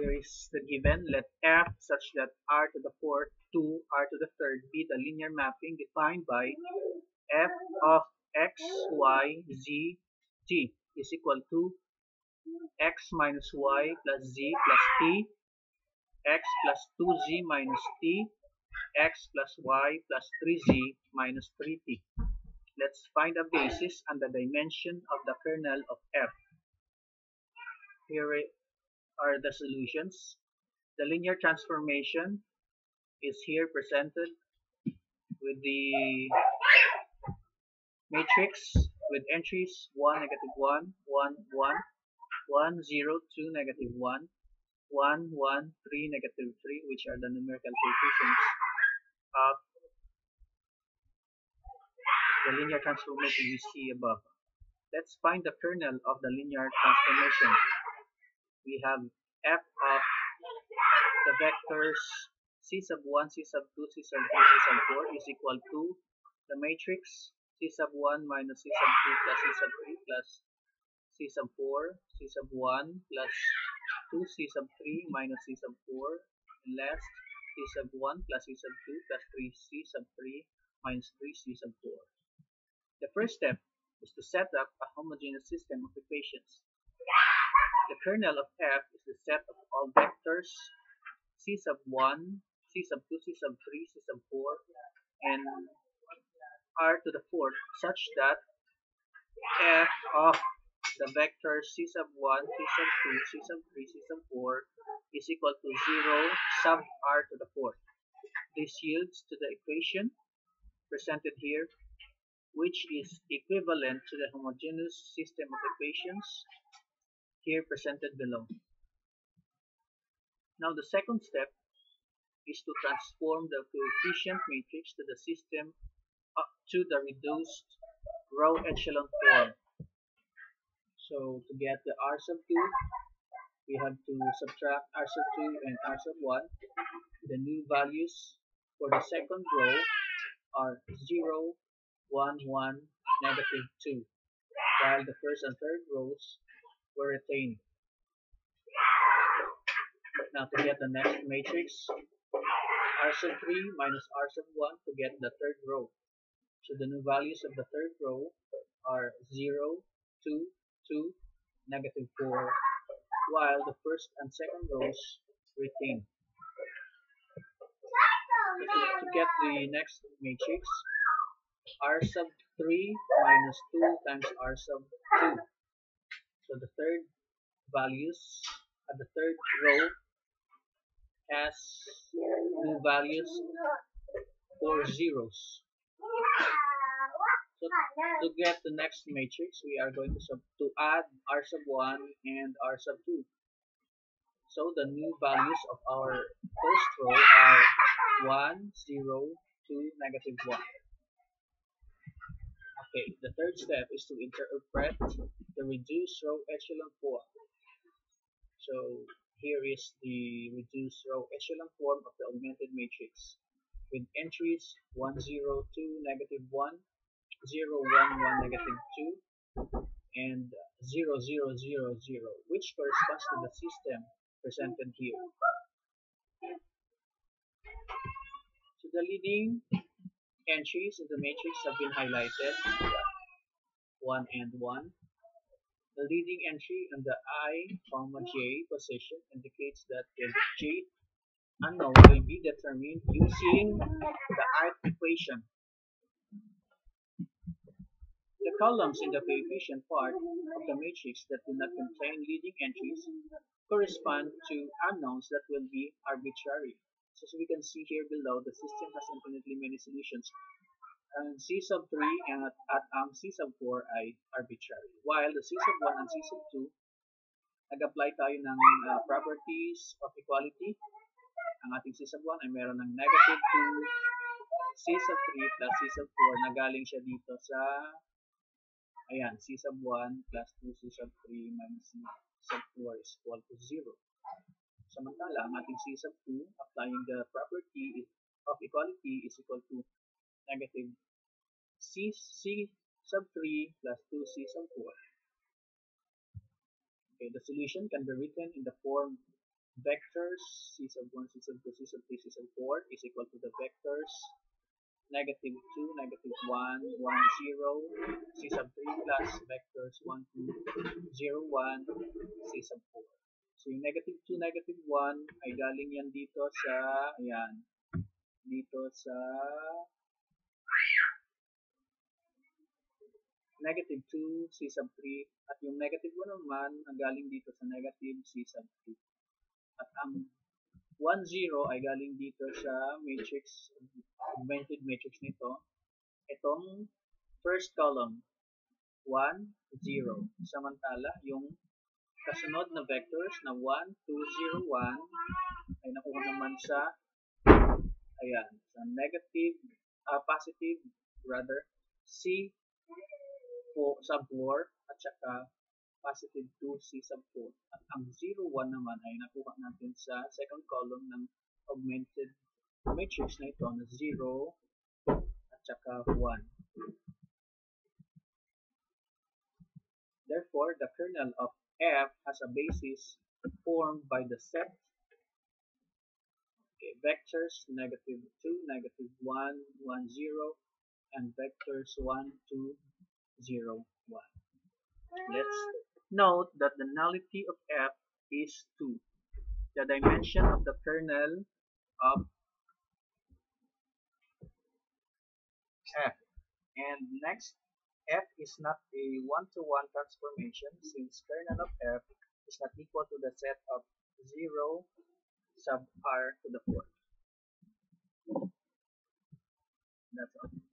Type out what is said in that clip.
here is the given let f such that r to the fourth to r to the third be the linear mapping defined by f of x, y, z, t is equal to x minus y plus z plus t, x plus 2z minus t, x plus y plus 3z minus 3t. Let's find a basis and the dimension of the kernel of f. Here are the solutions. The linear transformation is here presented with the matrix with entries 1, negative 1, 1, 1, 1, 0, 2, negative 1, 1, 1, 3, negative 3, which are the numerical coefficients of the linear transformation we see above. Let's find the kernel of the linear transformation. We have f of the vectors c sub 1, c sub 2, c sub 3, c sub 4 is equal to the matrix c sub 1 minus c sub 2 plus c sub 3 plus c sub 4, c sub 1 plus 2 c sub 3 minus c sub 4 and last c sub 1 plus c sub 2 plus 3 c sub 3 minus 3 c sub 4. The first step is to set up a homogeneous system of equations. The kernel of f is the set of all vectors c sub 1, c sub 2, c sub 3, c sub 4, and r to the fourth such that f of the vector c sub 1, c sub 2, c sub 3, c sub 4 is equal to 0 sub r to the fourth. This yields to the equation presented here which is equivalent to the homogeneous system of equations here presented below. Now the second step is to transform the coefficient matrix to the system up to the reduced row echelon form. So to get the R sub 2, we have to subtract R sub 2 and R sub 1. The new values for the second row are 0, 1, 1, negative 2, while the first and third rows were retained. Now to get the next matrix, R sub 3 minus R sub 1 to get the third row. So the new values of the third row are 0, 2, 2, negative 4, while the first and second rows retain. To get the next matrix, r sub 3 minus 2 times r sub 2. So the third values at the third row has new values four zeros. So to get the next matrix, we are going to sub to add r sub 1 and r sub 2. So the new values of our first row are 1, 0, 2, negative 1. Okay, the third step is to interpret the reduced row echelon form. So here is the reduced row echelon form of the augmented matrix with entries 1, 0, 2, negative 1, 0, 1, 1, negative 2, and 0, 0, 0, 0, which corresponds to the system presented here. So the leading entries in the matrix have been highlighted, 1 and 1. The leading entry in the i, comma j position indicates that the j unknown will be determined using the ith equation. The columns in the coefficient part of the matrix that do not contain leading entries correspond to unknowns that will be arbitrary. As we can see here below, the system has infinitely many solutions. And C sub 3 and at, at ang C sub 4 ay arbitrary. While the C sub 1 and C sub 2, nag-apply tayo ng uh, properties of equality ang ating C sub 1 ay meron ng negative 2 C sub 3 plus C sub 4 na galing siya dito sa ayan, C sub 1 plus 2 C sub 3 minus C sub 4 is equal to 0. Samantala, ang ating C sub 2, applying the property of equality is equal to negative C, C sub 3 plus 2C sub 4. Okay, the solution can be written in the form vectors c sub 1, c sub 2, c sub 3, c sub 4 is equal to the vectors negative 2, negative 1, 1, 0, c sub 3 plus vectors 1, 2, 0, 1, c sub 4. So yung negative 2, negative 1 ay galing yan dito sa, ayan, dito sa negative 2, c sub 3, at yung negative 1 naman ang galing dito sa negative c sub 3. At ang 1, 0 ay galing dito sa matrix, augmented matrix nito. Itong first column, 1, 0. Samantala, yung kasunod na vectors na 1, 2, 0, 1 ay nakuha naman sa ayan, sa negative, uh, positive, rather, C sub 4 at saka positive 2C sub 4. At ang 0, 1 naman ay nakuha natin sa second column ng augmented matrix na ito na 0 at saka 1. Therefore, the kernel of F has a basis formed by the set okay, vectors negative 2, negative 1, 1, 0, and vectors 1, 2, 0, 1. Let's note that the nullity of F is 2. The dimension of the kernel of F. And next, F is not a one-to-one -one transformation since kernel of F is not equal to the set of 0 sub r to the 4th. That's all.